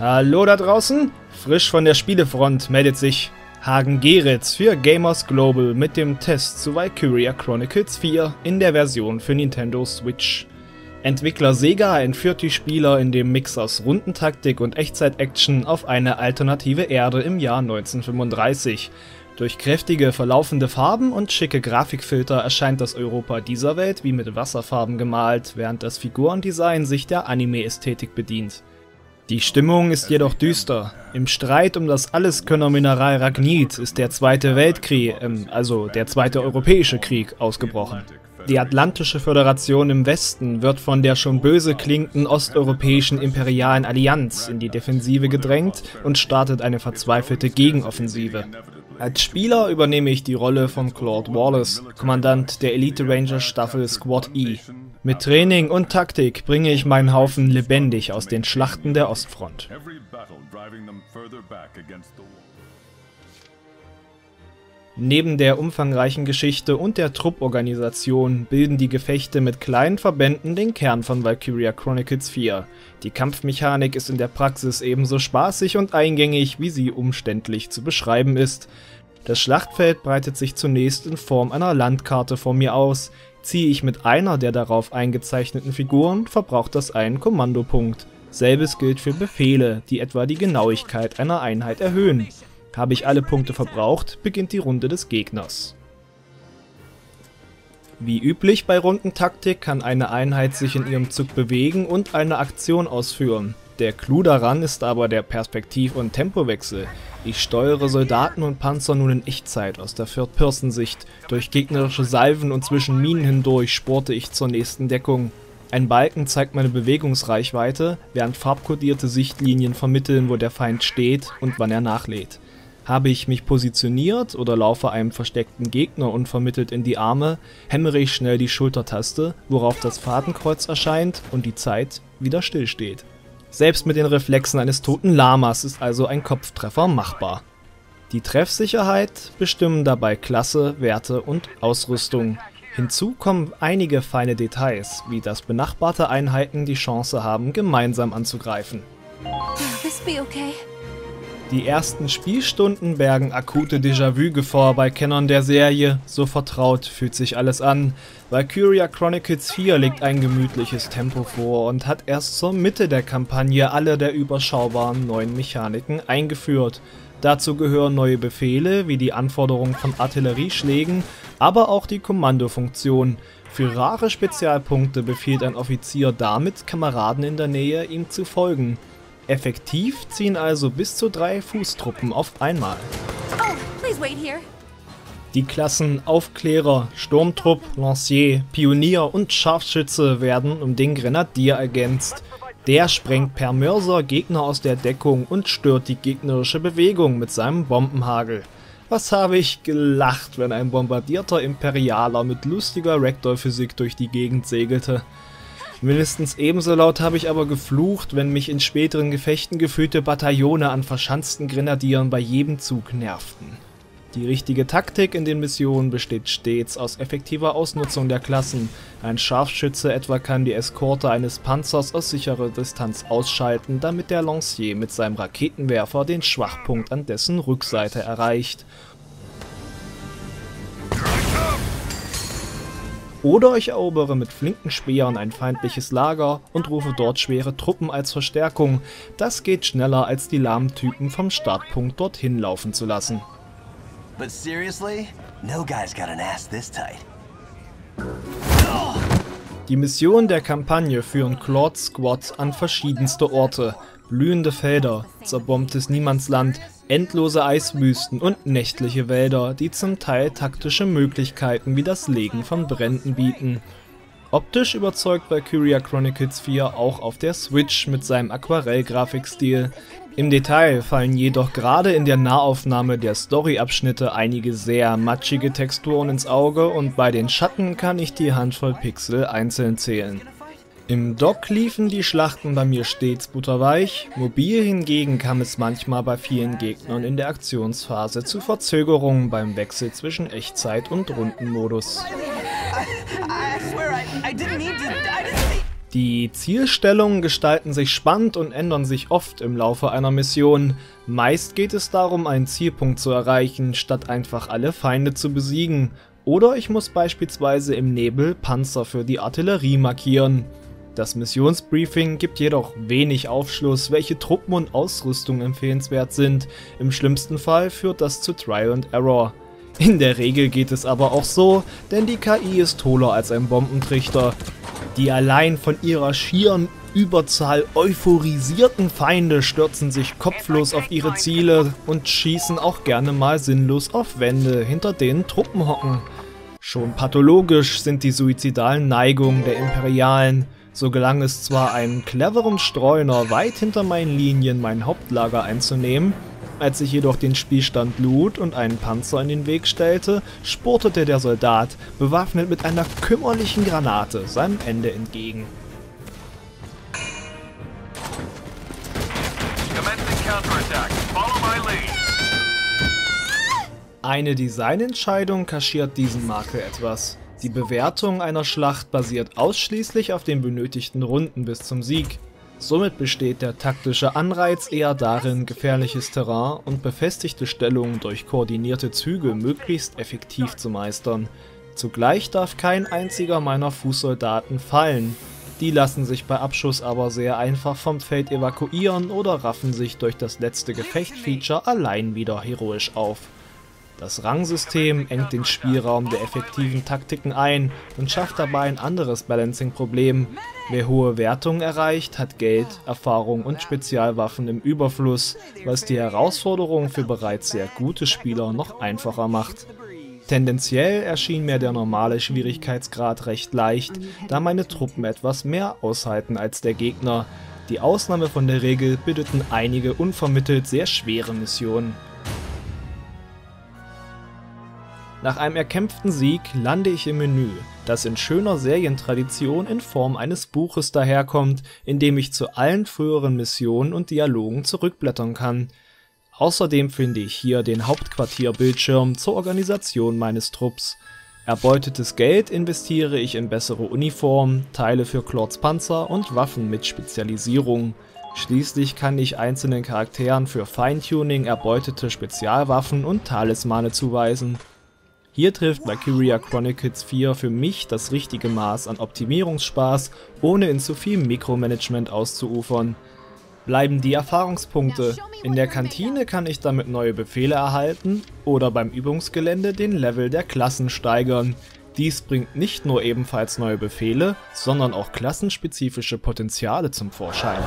Hallo da draußen, frisch von der Spielefront meldet sich Hagen Geritz für Gamers Global mit dem Test zu Valkyria Chronicles 4 in der Version für Nintendo Switch. Entwickler Sega entführt die Spieler in dem Mix aus Rundentaktik und Echtzeit-Action auf eine alternative Erde im Jahr 1935. Durch kräftige, verlaufende Farben und schicke Grafikfilter erscheint das Europa dieser Welt wie mit Wasserfarben gemalt, während das Figurendesign sich der Anime-Ästhetik bedient. Die Stimmung ist jedoch düster. Im Streit um das Alleskönner-Mineral Ragnit ist der Zweite Weltkrieg, ähm, also der Zweite Europäische Krieg, ausgebrochen. Die Atlantische Föderation im Westen wird von der schon böse klingenden osteuropäischen imperialen Allianz in die Defensive gedrängt und startet eine verzweifelte Gegenoffensive. Als Spieler übernehme ich die Rolle von Claude Wallace, Kommandant der Elite Ranger Staffel Squad E. Mit Training und Taktik bringe ich meinen Haufen lebendig aus den Schlachten der Ostfront. Neben der umfangreichen Geschichte und der Trupporganisation bilden die Gefechte mit kleinen Verbänden den Kern von Valkyria Chronicles 4. Die Kampfmechanik ist in der Praxis ebenso spaßig und eingängig, wie sie umständlich zu beschreiben ist. Das Schlachtfeld breitet sich zunächst in Form einer Landkarte vor mir aus, Ziehe ich mit einer der darauf eingezeichneten Figuren, verbraucht das einen Kommandopunkt. Selbes gilt für Befehle, die etwa die Genauigkeit einer Einheit erhöhen. Habe ich alle Punkte verbraucht, beginnt die Runde des Gegners. Wie üblich bei Rundentaktik kann eine Einheit sich in ihrem Zug bewegen und eine Aktion ausführen. Der Clou daran ist aber der Perspektiv- und Tempowechsel. Ich steuere Soldaten und Panzer nun in Echtzeit aus der Third-Person-Sicht. Durch gegnerische Salven und zwischen Minen hindurch sporte ich zur nächsten Deckung. Ein Balken zeigt meine Bewegungsreichweite, während farbkodierte Sichtlinien vermitteln, wo der Feind steht und wann er nachlädt. Habe ich mich positioniert oder laufe einem versteckten Gegner unvermittelt in die Arme, hämmere ich schnell die Schultertaste, worauf das Fadenkreuz erscheint und die Zeit wieder stillsteht. Selbst mit den Reflexen eines toten Lamas ist also ein Kopftreffer machbar. Die Treffsicherheit bestimmen dabei Klasse, Werte und Ausrüstung. Hinzu kommen einige feine Details, wie dass benachbarte Einheiten die Chance haben, gemeinsam anzugreifen. Die ersten Spielstunden bergen akute Déjà-vu-Gefahr bei Kennern der Serie, so vertraut fühlt sich alles an. Valkyria Chronicles 4 legt ein gemütliches Tempo vor und hat erst zur Mitte der Kampagne alle der überschaubaren neuen Mechaniken eingeführt. Dazu gehören neue Befehle wie die Anforderung von Artillerieschlägen, aber auch die Kommandofunktion. Für rare Spezialpunkte befiehlt ein Offizier damit Kameraden in der Nähe, ihm zu folgen. Effektiv ziehen also bis zu drei Fußtruppen auf einmal. Oh, Die Klassen Aufklärer, Sturmtrupp, Lancier, Pionier und Scharfschütze werden um den Grenadier ergänzt. Der sprengt per Mörser Gegner aus der Deckung und stört die gegnerische Bewegung mit seinem Bombenhagel. Was habe ich gelacht, wenn ein bombardierter Imperialer mit lustiger Ragdoll-Physik durch die Gegend segelte. Mindestens ebenso laut habe ich aber geflucht, wenn mich in späteren Gefechten geführte Bataillone an verschanzten Grenadieren bei jedem Zug nervten. Die richtige Taktik in den Missionen besteht stets aus effektiver Ausnutzung der Klassen. Ein Scharfschütze etwa kann die Eskorte eines Panzers aus sicherer Distanz ausschalten, damit der Lancier mit seinem Raketenwerfer den Schwachpunkt an dessen Rückseite erreicht Oder ich erobere mit flinken Speeren ein feindliches Lager und rufe dort schwere Truppen als Verstärkung. Das geht schneller als die lahmen Typen vom Startpunkt dorthin laufen zu lassen. Die Missionen der Kampagne führen Claude Squad an verschiedenste Orte. Blühende Felder, zerbombtes Niemandsland, endlose Eiswüsten und nächtliche Wälder, die zum Teil taktische Möglichkeiten wie das Legen von Bränden bieten. Optisch überzeugt Valkyria Chronicles 4 auch auf der Switch mit seinem Aquarell-Grafikstil. Im Detail fallen jedoch gerade in der Nahaufnahme der Story-Abschnitte einige sehr matschige Texturen ins Auge und bei den Schatten kann ich die Handvoll Pixel einzeln zählen. Im Dock liefen die Schlachten bei mir stets butterweich, mobil hingegen kam es manchmal bei vielen Gegnern in der Aktionsphase zu Verzögerungen beim Wechsel zwischen Echtzeit und Rundenmodus. Die Zielstellungen gestalten sich spannend und ändern sich oft im Laufe einer Mission. Meist geht es darum, einen Zielpunkt zu erreichen, statt einfach alle Feinde zu besiegen. Oder ich muss beispielsweise im Nebel Panzer für die Artillerie markieren. Das Missionsbriefing gibt jedoch wenig Aufschluss, welche Truppen und Ausrüstung empfehlenswert sind. Im schlimmsten Fall führt das zu Trial and Error. In der Regel geht es aber auch so, denn die KI ist hohler als ein Bombentrichter. Die allein von ihrer schieren Überzahl euphorisierten Feinde stürzen sich kopflos auf ihre Ziele und schießen auch gerne mal sinnlos auf Wände, hinter denen Truppen hocken. Schon pathologisch sind die suizidalen Neigungen der Imperialen. So gelang es zwar einem cleveren Streuner weit hinter meinen Linien mein Hauptlager einzunehmen, als ich jedoch den Spielstand lud und einen Panzer in den Weg stellte, spurtete der Soldat, bewaffnet mit einer kümmerlichen Granate, seinem Ende entgegen. Eine Designentscheidung kaschiert diesen Makel etwas. Die Bewertung einer Schlacht basiert ausschließlich auf den benötigten Runden bis zum Sieg. Somit besteht der taktische Anreiz eher darin, gefährliches Terrain und befestigte Stellungen durch koordinierte Züge möglichst effektiv zu meistern. Zugleich darf kein einziger meiner Fußsoldaten fallen. Die lassen sich bei Abschuss aber sehr einfach vom Feld evakuieren oder raffen sich durch das letzte Gefecht-Feature allein wieder heroisch auf. Das Rangsystem engt den Spielraum der effektiven Taktiken ein und schafft dabei ein anderes Balancing-Problem. Wer hohe Wertungen erreicht, hat Geld, Erfahrung und Spezialwaffen im Überfluss, was die Herausforderung für bereits sehr gute Spieler noch einfacher macht. Tendenziell erschien mir der normale Schwierigkeitsgrad recht leicht, da meine Truppen etwas mehr aushalten als der Gegner. Die Ausnahme von der Regel bildeten einige unvermittelt sehr schwere Missionen. Nach einem erkämpften Sieg lande ich im Menü, das in schöner Serientradition in Form eines Buches daherkommt, in dem ich zu allen früheren Missionen und Dialogen zurückblättern kann. Außerdem finde ich hier den Hauptquartierbildschirm zur Organisation meines Trupps. Erbeutetes Geld investiere ich in bessere Uniformen, Teile für Claudes Panzer und Waffen mit Spezialisierung. Schließlich kann ich einzelnen Charakteren für Feintuning erbeutete Spezialwaffen und Talismane zuweisen hier trifft Valkyria Chronicles 4 für mich das richtige Maß an Optimierungsspaß, ohne in zu viel Mikromanagement auszuufern. Bleiben die Erfahrungspunkte. In der Kantine kann ich damit neue Befehle erhalten oder beim Übungsgelände den Level der Klassen steigern. Dies bringt nicht nur ebenfalls neue Befehle, sondern auch klassenspezifische Potenziale zum Vorschein.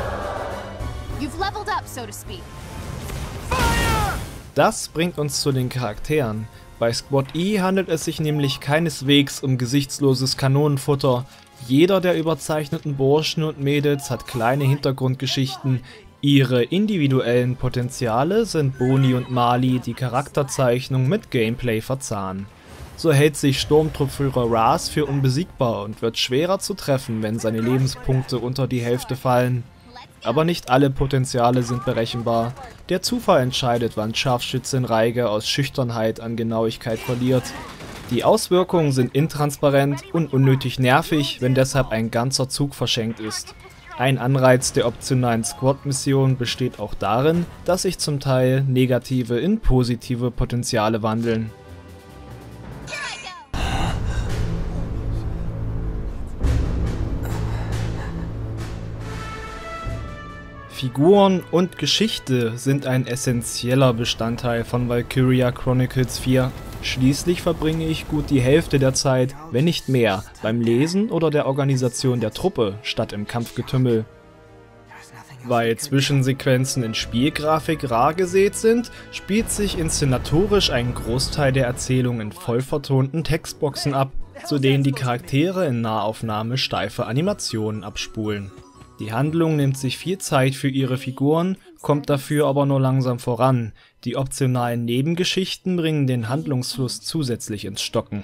Das bringt uns zu den Charakteren. Bei Squad E handelt es sich nämlich keineswegs um gesichtsloses Kanonenfutter. Jeder der überzeichneten Burschen und Mädels hat kleine Hintergrundgeschichten. Ihre individuellen Potenziale sind Boni und Mali, die Charakterzeichnung mit Gameplay verzahnen. So hält sich Sturmtruppführer Ras für unbesiegbar und wird schwerer zu treffen, wenn seine Lebenspunkte unter die Hälfte fallen. Aber nicht alle Potenziale sind berechenbar. Der Zufall entscheidet, wann Scharfschützin Reige aus Schüchternheit an Genauigkeit verliert. Die Auswirkungen sind intransparent und unnötig nervig, wenn deshalb ein ganzer Zug verschenkt ist. Ein Anreiz der optionalen Squad-Mission besteht auch darin, dass sich zum Teil negative in positive Potenziale wandeln. Figuren und Geschichte sind ein essentieller Bestandteil von Valkyria Chronicles 4. Schließlich verbringe ich gut die Hälfte der Zeit, wenn nicht mehr, beim Lesen oder der Organisation der Truppe statt im Kampfgetümmel. Weil Zwischensequenzen in Spielgrafik rar gesät sind, spielt sich inszenatorisch ein Großteil der Erzählung in voll vertonten Textboxen ab, zu denen die Charaktere in Nahaufnahme steife Animationen abspulen. Die Handlung nimmt sich viel Zeit für ihre Figuren, kommt dafür aber nur langsam voran, die optionalen Nebengeschichten bringen den Handlungsfluss zusätzlich ins Stocken.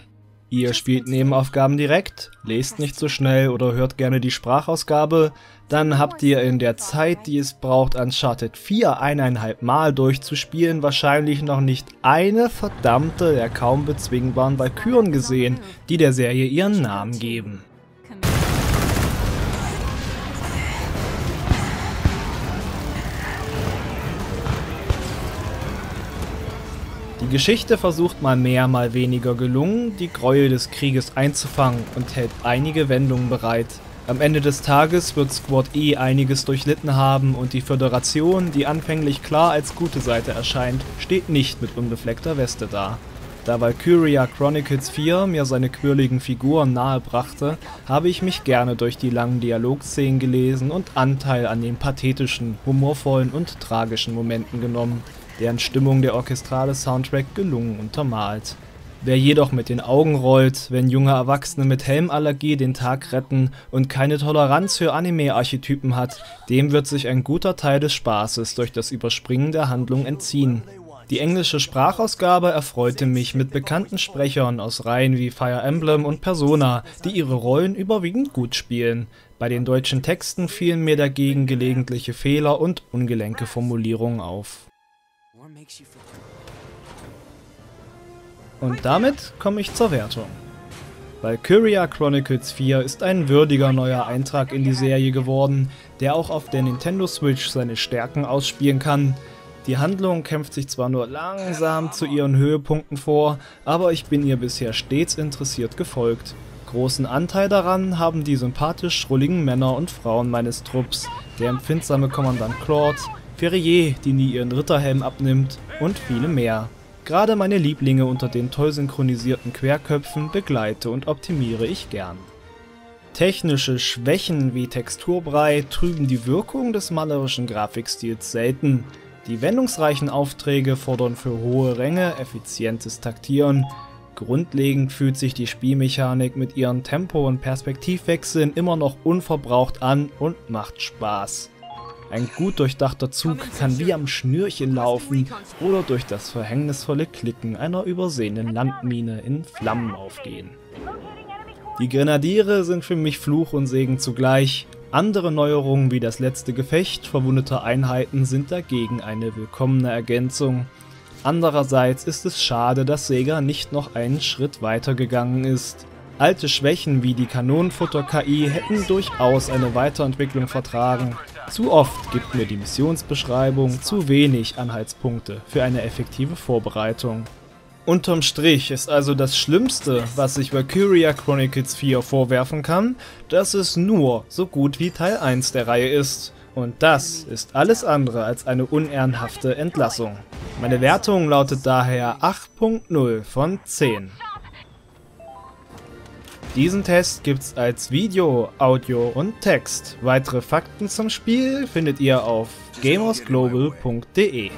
Ihr spielt Nebenaufgaben direkt, lest nicht so schnell oder hört gerne die Sprachausgabe, dann habt ihr in der Zeit, die es braucht, Uncharted 4 eineinhalb Mal durchzuspielen, wahrscheinlich noch nicht eine verdammte der kaum bezwingbaren Valkyren gesehen, die der Serie ihren Namen geben. Geschichte versucht mal mehr, mal weniger gelungen, die Gräuel des Krieges einzufangen und hält einige Wendungen bereit. Am Ende des Tages wird Squad E einiges durchlitten haben und die Föderation, die anfänglich klar als gute Seite erscheint, steht nicht mit unbefleckter Weste da. Da Valkyria Chronicles 4 mir seine quirligen Figuren nahebrachte, habe ich mich gerne durch die langen Dialogszenen gelesen und Anteil an den pathetischen, humorvollen und tragischen Momenten genommen, deren Stimmung der orchestrale Soundtrack gelungen untermalt. Wer jedoch mit den Augen rollt, wenn junge Erwachsene mit Helmallergie den Tag retten und keine Toleranz für Anime-Archetypen hat, dem wird sich ein guter Teil des Spaßes durch das Überspringen der Handlung entziehen die englische Sprachausgabe erfreute mich mit bekannten Sprechern aus Reihen wie Fire Emblem und Persona, die ihre Rollen überwiegend gut spielen. Bei den deutschen Texten fielen mir dagegen gelegentliche Fehler und ungelenke Formulierungen auf. Und damit komme ich zur Wertung. Valkyria Chronicles 4 ist ein würdiger neuer Eintrag in die Serie geworden, der auch auf der Nintendo Switch seine Stärken ausspielen kann. Die Handlung kämpft sich zwar nur langsam zu ihren Höhepunkten vor, aber ich bin ihr bisher stets interessiert gefolgt. Großen Anteil daran haben die sympathisch schrulligen Männer und Frauen meines Trupps, der empfindsame Kommandant Claude, Ferrier, die nie ihren Ritterhelm abnimmt und viele mehr. Gerade meine Lieblinge unter den toll synchronisierten Querköpfen begleite und optimiere ich gern. Technische Schwächen wie Texturbrei trüben die Wirkung des malerischen Grafikstils selten, die wendungsreichen Aufträge fordern für hohe Ränge effizientes Taktieren. Grundlegend fühlt sich die Spielmechanik mit ihren Tempo- und Perspektivwechseln immer noch unverbraucht an und macht Spaß. Ein gut durchdachter Zug kann wie am Schnürchen laufen oder durch das verhängnisvolle Klicken einer übersehenen Landmine in Flammen aufgehen. Die Grenadiere sind für mich Fluch und Segen zugleich, andere Neuerungen wie das letzte Gefecht verwundeter Einheiten sind dagegen eine willkommene Ergänzung. Andererseits ist es schade, dass Sega nicht noch einen Schritt weiter gegangen ist. Alte Schwächen wie die Kanonenfutter-KI hätten durchaus eine Weiterentwicklung vertragen. Zu oft gibt mir die Missionsbeschreibung zu wenig Anhaltspunkte für eine effektive Vorbereitung. Unterm Strich ist also das Schlimmste, was sich Valkyria Chronicles 4 vorwerfen kann, dass es nur so gut wie Teil 1 der Reihe ist. Und das ist alles andere als eine unehrenhafte Entlassung. Meine Wertung lautet daher 8.0 von 10. Diesen Test gibt's als Video, Audio und Text. Weitere Fakten zum Spiel findet ihr auf gamersglobal.de.